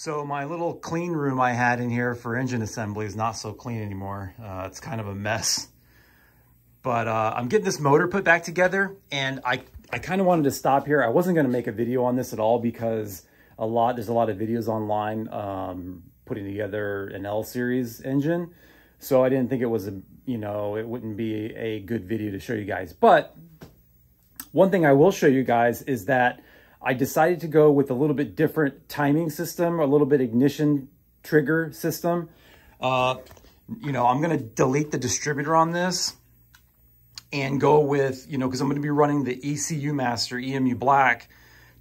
So my little clean room I had in here for engine assembly is not so clean anymore. Uh, it's kind of a mess. But uh, I'm getting this motor put back together and I, I kind of wanted to stop here. I wasn't going to make a video on this at all because a lot there's a lot of videos online um, putting together an L series engine. So I didn't think it was a, you know, it wouldn't be a good video to show you guys. But one thing I will show you guys is that I decided to go with a little bit different timing system, a little bit ignition trigger system. Uh, you know, I'm going to delete the distributor on this and go with, you know, because I'm going to be running the ECU Master EMU Black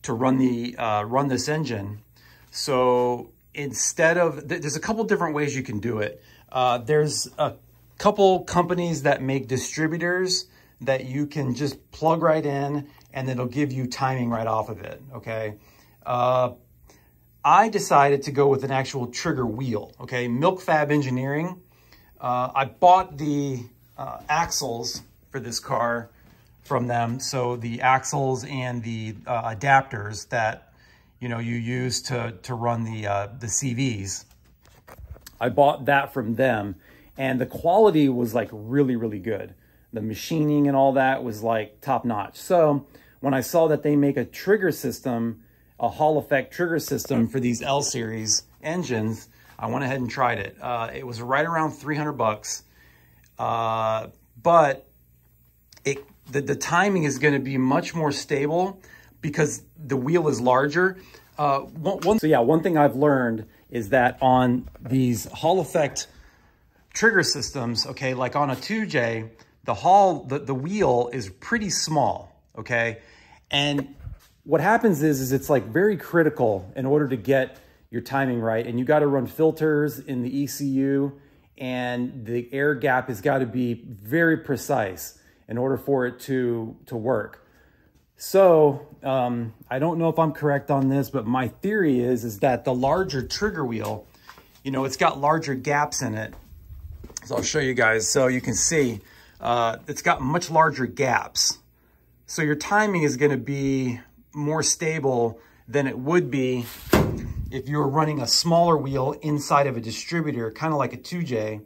to run the uh, run this engine. So instead of, th there's a couple different ways you can do it. Uh, there's a couple companies that make distributors that you can just plug right in and it'll give you timing right off of it, okay? Uh, I decided to go with an actual trigger wheel, okay? Milk Fab Engineering. Uh, I bought the uh, axles for this car from them. So the axles and the uh, adapters that, you know, you use to, to run the, uh, the CVs. I bought that from them and the quality was like really, really good. The machining and all that was like top notch. So when I saw that they make a trigger system, a Hall effect trigger system for these L series engines, I went ahead and tried it. Uh, it was right around 300 bucks, uh, but it the, the timing is going to be much more stable because the wheel is larger. Uh, one, one, so yeah, one thing I've learned is that on these Hall effect trigger systems, okay, like on a 2J, the Hall, the, the wheel is pretty small, okay? And what happens is, is it's like very critical in order to get your timing right. And you got to run filters in the ECU and the air gap has got to be very precise in order for it to, to work. So um, I don't know if I'm correct on this, but my theory is, is that the larger trigger wheel, you know, it's got larger gaps in it. So I'll show you guys so you can see uh, it's got much larger gaps. So your timing is going to be more stable than it would be if you were running a smaller wheel inside of a distributor, kind of like a 2J.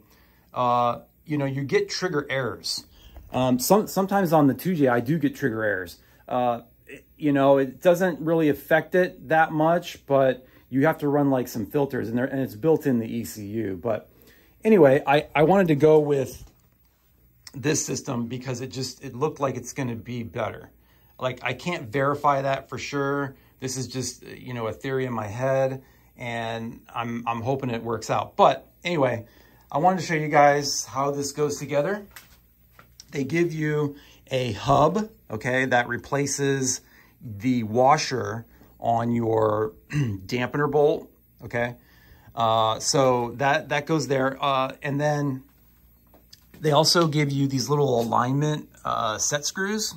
Uh, you know, you get trigger errors. Um, some, sometimes on the 2J, I do get trigger errors. Uh, it, you know, it doesn't really affect it that much, but you have to run like some filters and, and it's built in the ECU. But anyway, I, I wanted to go with this system because it just, it looked like it's going to be better. Like I can't verify that for sure. This is just, you know, a theory in my head and I'm, I'm hoping it works out. But anyway, I wanted to show you guys how this goes together. They give you a hub, okay, that replaces the washer on your dampener bolt, okay? Uh, so that, that goes there. Uh, and then they also give you these little alignment uh, set screws.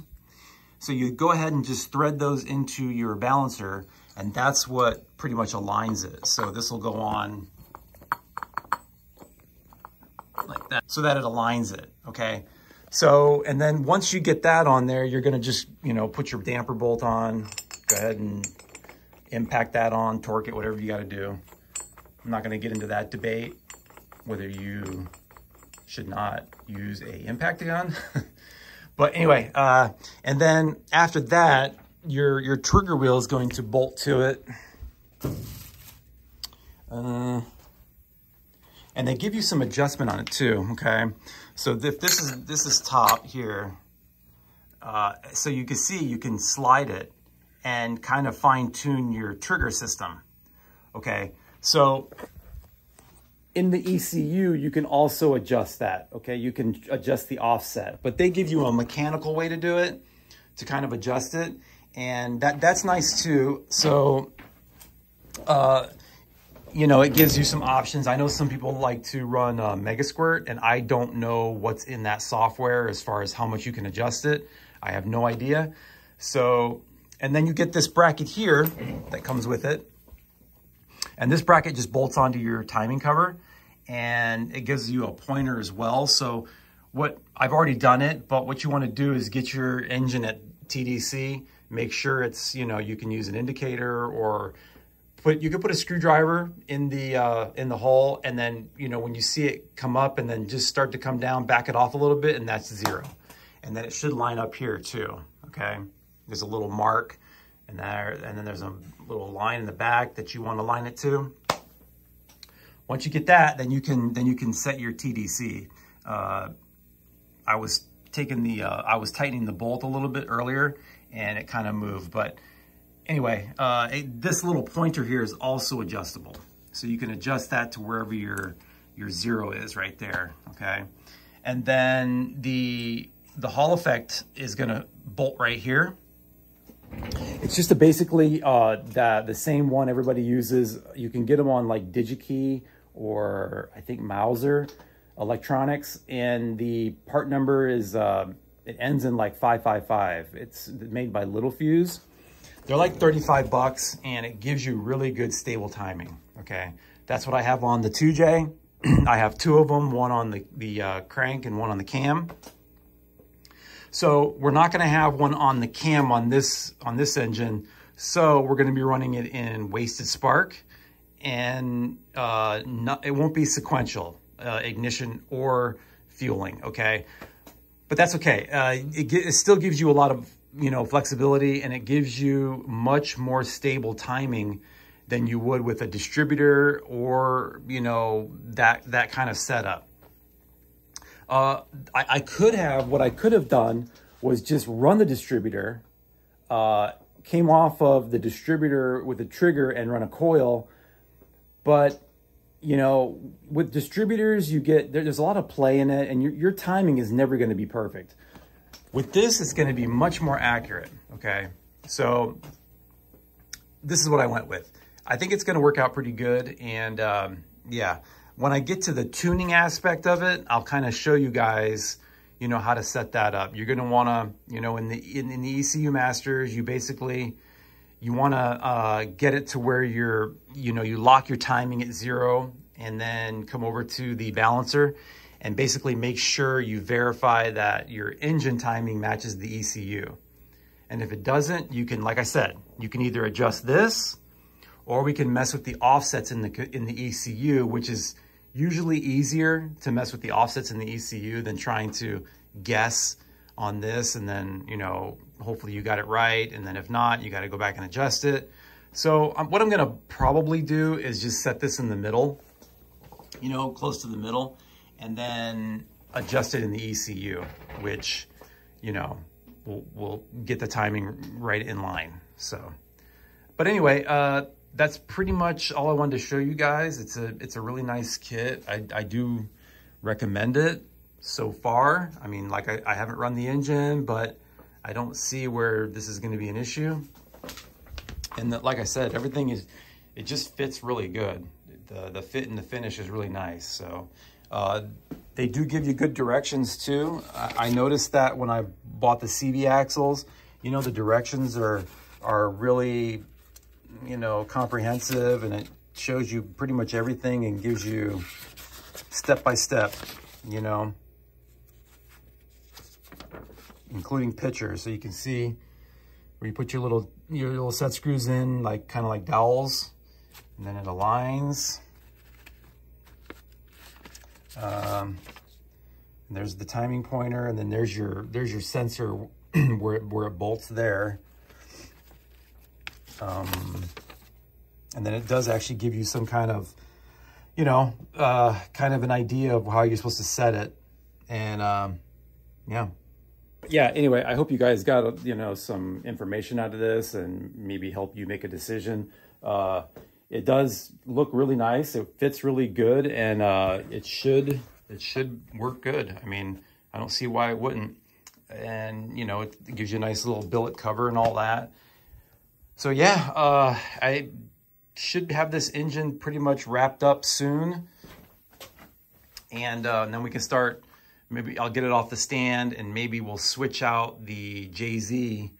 So you go ahead and just thread those into your balancer and that's what pretty much aligns it. So this will go on like that so that it aligns it, okay? So, and then once you get that on there, you're gonna just, you know, put your damper bolt on, go ahead and impact that on, torque it, whatever you gotta do. I'm not gonna get into that debate, whether you should not use a impact gun. but anyway, uh, and then after that, your, your trigger wheel is going to bolt to it. Uh, and they give you some adjustment on it too, okay? So if this is, this is top here, uh, so you can see you can slide it and kind of fine tune your trigger system, okay? So in the ECU, you can also adjust that, okay? You can adjust the offset, but they give you a mechanical way to do it, to kind of adjust it, and that that's nice too. So, uh, you know, it gives you some options. I know some people like to run uh, Megasquirt, and I don't know what's in that software as far as how much you can adjust it. I have no idea. So, and then you get this bracket here that comes with it. And this bracket just bolts onto your timing cover and it gives you a pointer as well. So what I've already done it, but what you want to do is get your engine at TDC, make sure it's, you know, you can use an indicator or put you could put a screwdriver in the uh, in the hole, and then you know when you see it come up and then just start to come down, back it off a little bit, and that's zero. And then it should line up here too. Okay, there's a little mark, and there, and then there's a little line in the back that you want to line it to. Once you get that, then you can then you can set your TDC. Uh, I was taking the uh, I was tightening the bolt a little bit earlier, and it kind of moved, but Anyway, uh, this little pointer here is also adjustable. So you can adjust that to wherever your, your zero is right there, okay? And then the, the Hall effect is gonna bolt right here. It's just a basically uh, the, the same one everybody uses. You can get them on like DigiKey or I think Mouser Electronics. And the part number is, uh, it ends in like 555. It's made by Littelfuse. They're like 35 bucks and it gives you really good stable timing, okay? That's what I have on the 2J. I have two of them, one on the, the uh, crank and one on the cam. So we're not gonna have one on the cam on this, on this engine. So we're gonna be running it in wasted spark and uh, not, it won't be sequential uh, ignition or fueling, okay? But that's okay. Uh, it, it, still gives you a lot of you know, flexibility and it gives you much more stable timing than you would with a distributor or, you know, that, that kind of setup. Uh, I, I could have, what I could have done was just run the distributor, uh, came off of the distributor with a trigger and run a coil. But, you know, with distributors, you get, there's a lot of play in it and your, your timing is never going to be perfect. With this, it's going to be much more accurate, okay? So this is what I went with. I think it's going to work out pretty good. And um, yeah, when I get to the tuning aspect of it, I'll kind of show you guys, you know, how to set that up. You're going to want to, you know, in the, in, in, the ECU Masters, you basically, you want to uh, get it to where you're, you know, you lock your timing at zero and then come over to the balancer and basically make sure you verify that your engine timing matches the ECU. And if it doesn't, you can, like I said, you can either adjust this or we can mess with the offsets in the, in the ECU, which is usually easier to mess with the offsets in the ECU than trying to guess on this. And then, you know, hopefully you got it right. And then if not, you got to go back and adjust it. So um, what I'm going to probably do is just set this in the middle, you know, close to the middle and then adjust it in the ECU, which, you know, will will get the timing right in line. So, but anyway, uh, that's pretty much all I wanted to show you guys. It's a, it's a really nice kit. I, I do recommend it so far. I mean, like I, I haven't run the engine, but I don't see where this is going to be an issue. And like I said, everything is, it just fits really good. The, the fit and the finish is really nice. So uh, they do give you good directions too. I, I noticed that when I bought the CV axles, you know, the directions are, are really, you know, comprehensive and it shows you pretty much everything and gives you step by step, you know, including pictures. So you can see where you put your little, your little set screws in, like kind of like dowels, and then it aligns. Um, there's the timing pointer, and then there's your there's your sensor where it, where it bolts there. Um, and then it does actually give you some kind of, you know, uh, kind of an idea of how you're supposed to set it. And um, yeah. Yeah, anyway, I hope you guys got, you know, some information out of this and maybe help you make a decision. Uh, it does look really nice. It fits really good and uh, it should it should work good. I mean, I don't see why it wouldn't. And, you know, it gives you a nice little billet cover and all that. So yeah, uh, I should have this engine pretty much wrapped up soon. And, uh, and then we can start, maybe I'll get it off the stand and maybe we'll switch out the JZ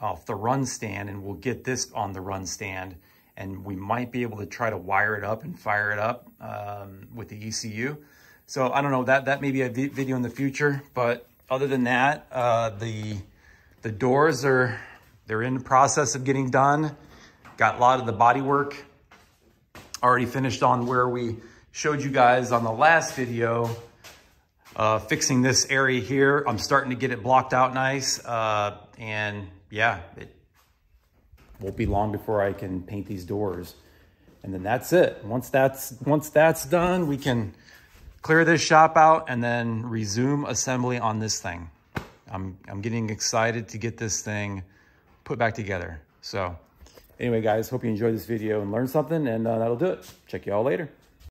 off the run stand and we'll get this on the run stand and we might be able to try to wire it up and fire it up um, with the ECU. So I don't know, that, that may be a video in the future, but other than that, uh, the, the doors are, they're in the process of getting done. Got a lot of the body work already finished on where we showed you guys on the last video, uh, fixing this area here. I'm starting to get it blocked out nice. Uh, and yeah, it won't be long before I can paint these doors. And then that's it. Once that's, once that's done, we can clear this shop out and then resume assembly on this thing. I'm, I'm getting excited to get this thing put back together. So anyway, guys, hope you enjoyed this video and learned something and uh, that'll do it. Check you all later.